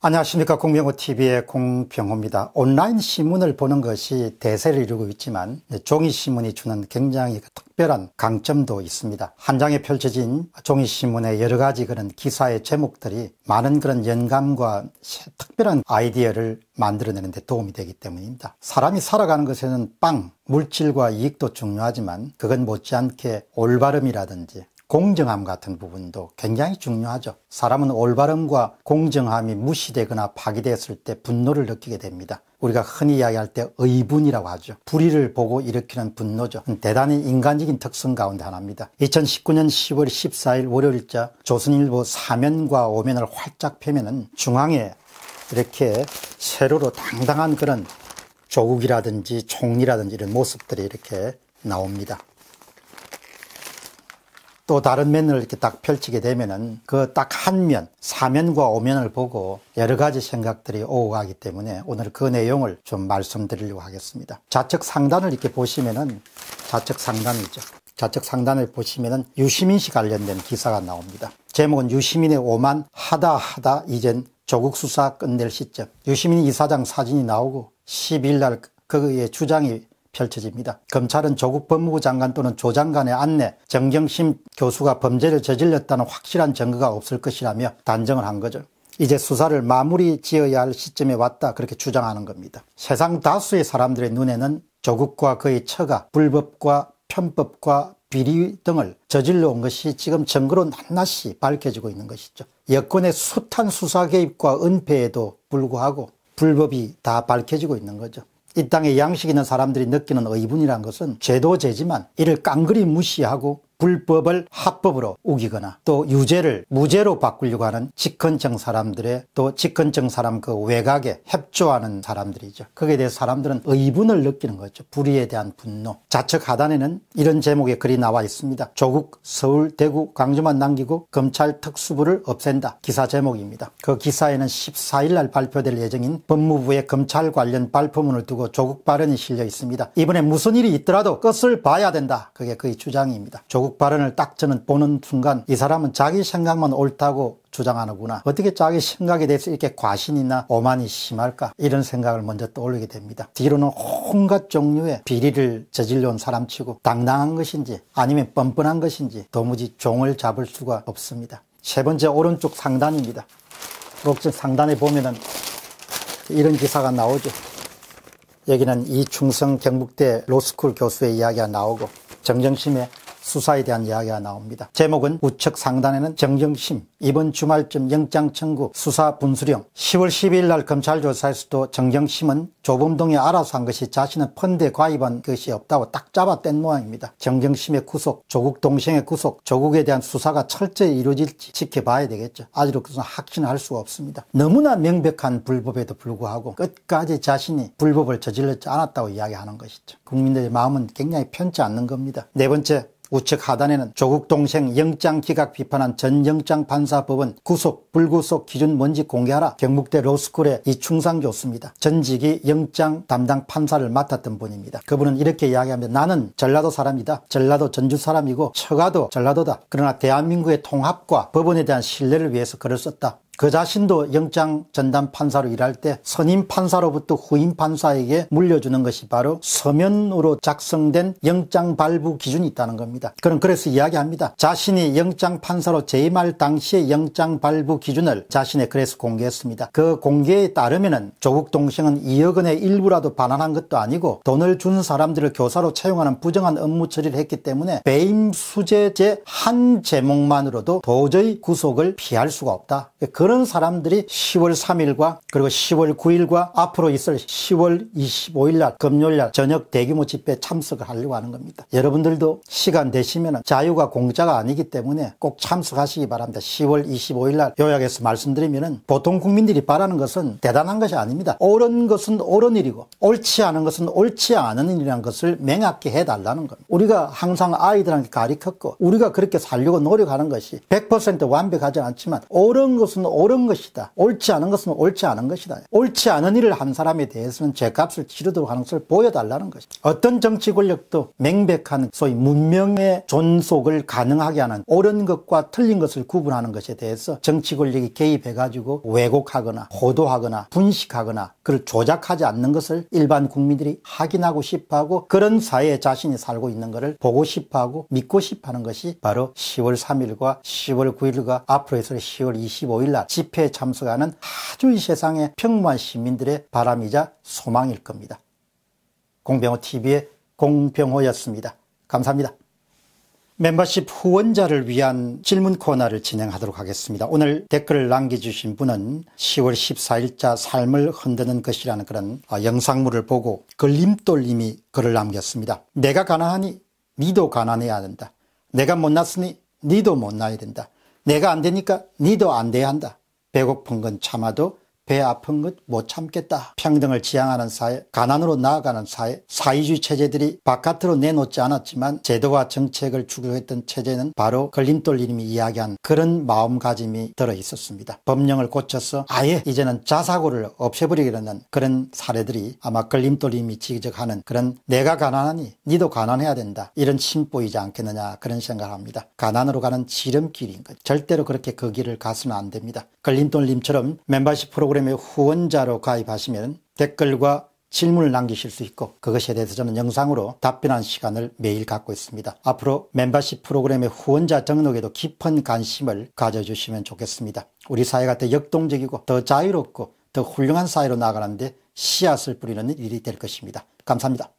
안녕하십니까 공병호TV의 공병호입니다. 온라인 신문을 보는 것이 대세를 이루고 있지만 종이신문이 주는 굉장히 특별한 강점도 있습니다. 한 장에 펼쳐진 종이신문의 여러 가지 그런 기사의 제목들이 많은 그런 영감과 특별한 아이디어를 만들어내는 데 도움이 되기 때문입니다. 사람이 살아가는 것에는 빵, 물질과 이익도 중요하지만 그건 못지않게 올바름이라든지 공정함 같은 부분도 굉장히 중요하죠. 사람은 올바름과 공정함이 무시되거나 파기되었을 때 분노를 느끼게 됩니다. 우리가 흔히 이야기할 때 의분이라고 하죠. 불의를 보고 일으키는 분노죠. 대단히 인간적인 특성 가운데 하나입니다. 2019년 10월 14일 월요일자 조선일보 사면과 오면을 활짝 펴면은 중앙에 이렇게 세로로 당당한 그런 조국이라든지 총리라든지 이런 모습들이 이렇게 나옵니다. 또 다른 면을 이렇게 딱 펼치게 되면은 그 딱 한 면, 사면과 오면을 보고 여러 가지 생각들이 오고 가기 때문에 오늘 그 내용을 좀 말씀드리려고 하겠습니다. 좌측 상단을 이렇게 보시면은 좌측 상단이죠. 좌측 상단을 보시면은 유시민 씨 관련된 기사가 나옵니다. 제목은 유시민의 오만 하다 하다 이젠 조국 수사 끝낼 시점. 유시민 이사장 사진이 나오고 10일 날 그의 주장이 펼쳐집니다. 검찰은 조국 법무부 장관 또는 조 장관의 안내, 정경심 교수가 범죄를 저질렀다는 확실한 증거가 없을 것이라며 단정을 한 거죠. 이제 수사를 마무리 지어야 할 시점에 왔다 그렇게 주장하는 겁니다. 세상 다수의 사람들의 눈에는 조국과 그의 처가 불법과 편법과 비리 등을 저질러 온 것이 지금 증거로 낱낱이 밝혀지고 있는 것이죠. 여권의 숱한 수사 개입과 은폐에도 불구하고 불법이 다 밝혀지고 있는 거죠. 이 땅에 양식 있는 사람들이 느끼는 의분이란 것은 죄도 죄지만 이를 깡그리 무시하고 불법을 합법으로 우기거나 또 유죄를 무죄로 바꾸려고 하는 직권정 사람들의 또 직권정 사람 그 외곽에 협조하는 사람들이죠. 거기에 대해서 사람들은 의분을 느끼는 거죠. 불의에 대한 분노. 좌측 하단에는 이런 제목의 글이 나와 있습니다. 조국 서울 대구 광주만 남기고 검찰 특수부를 없앤다. 기사 제목입니다. 그 기사에는 14일 날 발표될 예정인 법무부의 검찰 관련 발표문을 두고 조국 발언이 실려 있습니다. 이번에 무슨 일이 있더라도 끝을 봐야 된다. 그게 그의 주장입니다. 조국 조국 발언을 딱 저는 보는 순간 이 사람은 자기 생각만 옳다고 주장하는구나. 어떻게 자기 생각에 대해서 이렇게 과신이나 오만이 심할까? 이런 생각을 먼저 떠올리게 됩니다. 뒤로는 온갖 종류의 비리를 저질러 온 사람치고 당당한 것인지 아니면 뻔뻔한 것인지 도무지 종을 잡을 수가 없습니다. 세 번째 오른쪽 상단입니다. 오른쪽 상단에 보면은 이런 기사가 나오죠. 여기는 이충성 경북대 로스쿨 교수의 이야기가 나오고 정정심의 수사에 대한 이야기가 나옵니다. 제목은 우측 상단에는 정정심, 이번 주말쯤 영장 청구, 수사 분수령, 10월 12일 날 검찰 조사에서도 정정심은 조범동이 알아서 한 것이 자신은 펀드에 가입한 것이 없다고 딱 잡아 뗀 모양입니다. 정정심의 구속, 조국 동생의 구속, 조국에 대한 수사가 철저히 이루어질지 지켜봐야 되겠죠. 아직도 그것은 확신할 수가 없습니다. 너무나 명백한 불법에도 불구하고 끝까지 자신이 불법을 저질렀지 않았다고 이야기하는 것이죠. 국민들의 마음은 굉장히 편치 않는 겁니다. 네 번째, 우측 하단에는 조국 동생 영장 기각 비판한 전 영장 판사법원 구속 불구속 기준 뭔지 공개하라 경북대 로스쿨의 이충상 교수입니다. 전직이 영장 담당 판사를 맡았던 분입니다. 그분은 이렇게 이야기합니다. 나는 전라도 사람이다. 전라도 전주 사람이고 처가도 전라도다. 그러나 대한민국의 통합과 법원에 대한 신뢰를 위해서 글을 썼다. 그 자신도 영장 전담 판사로 일할 때 선임 판사로부터 후임 판사에게 물려주는 것이 바로 서면으로 작성된 영장 발부 기준이 있다는 겁니다. 그럼 그래서 이야기합니다. 자신이 영장 판사로 재임할 당시의 영장 발부 기준을 자신의 글에서 공개했습니다. 그 공개에 따르면은 조국 동생은 2억 원의 일부라도 반환한 것도 아니고 돈을 준 사람들을 교사로 채용하는 부정한 업무 처리를 했기 때문에 배임 수재제 한 제목만으로도 도저히 구속을 피할 수가 없다. 그 그런 사람들이 10월 3일과 그리고 10월 9일과 앞으로 있을 10월 25일 날 금요일 날 저녁 대규모 집회 참석을 하려고 하는 겁니다. 여러분들도 시간 되시면 자유가 공짜가 아니기 때문에 꼭 참석하시기 바랍니다. 10월 25일 날 요약해서 말씀드리면 보통 국민들이 바라는 것은 대단한 것이 아닙니다. 옳은 것은 옳은 일이고 옳지 않은 것은 옳지 않은 일이라는 것을 명확히 해달라는 겁니다. 우리가 항상 아이들한테 가르쳤고 우리가 그렇게 살려고 노력하는 것이 100% 완벽하지 않지만 옳은 것은 것이다. 옳지 않은 것은 옳지 않은 것이다. 옳지 않은 일을 한 사람에 대해서는 죄값을 치르도록 하는 것을 보여달라는 것이다. 어떤 정치 권력도 맹백한 소위 문명의 존속을 가능하게 하는 옳은 것과 틀린 것을 구분하는 것에 대해서 정치 권력이 개입해가지고 왜곡하거나 호도하거나 분식하거나 그를 조작하지 않는 것을 일반 국민들이 확인하고 싶어하고 그런 사회에 자신이 살고 있는 것을 보고 싶어하고 믿고 싶어하는 것이 바로 10월 3일과 10월 9일과 앞으로 해서 10월 25일 날 집회에 참석하는 아주 이 세상의 평범한 시민들의 바람이자 소망일 겁니다. 공병호 TV의 공병호였습니다. 감사합니다. 멤버십 후원자를 위한 질문 코너를 진행하도록 하겠습니다. 오늘 댓글을 남겨주신 분은 10월 14일자 삶을 흔드는 것이라는 그런 아, 영상물을 보고 걸림돌님이 글을 남겼습니다. 내가 가난하니 니도 가난해야 된다. 내가 못났으니 니도 못나야 된다. 내가 안 되니까 니도 안 돼야 한다. 배고픈 건 참아도 배 아픈 것 못 참겠다. 평등을 지향하는 사회, 가난으로 나아가는 사회, 사회주의 체제들이 바깥으로 내놓지 않았지만 제도와 정책을 추구했던 체제는 바로 걸림돌님이 이야기한 그런 마음가짐이 들어 있었습니다. 법령을 고쳐서 아예 이제는 자사고를 없애버리려는 그런 사례들이 아마 걸림돌님이 지적하는 그런 내가 가난하니 니도 가난해야 된다. 이런 심보이지 않겠느냐 그런 생각을 합니다. 가난으로 가는 지름길인 것. 절대로 그렇게 그 길을 가서는 안 됩니다. 걸림돌님처럼 멤버십 프로그램의 후원자로 가입하시면 댓글과 질문을 남기실 수 있고 그것에 대해서 저는 영상으로 답변하는 시간을 매일 갖고 있습니다. 앞으로 멤버십 프로그램의 후원자 등록에도 깊은 관심을 가져주시면 좋겠습니다. 우리 사회가 더 역동적이고 더 자유롭고 더 훌륭한 사회로 나아가는데 씨앗을 뿌리는 일이 될 것입니다. 감사합니다.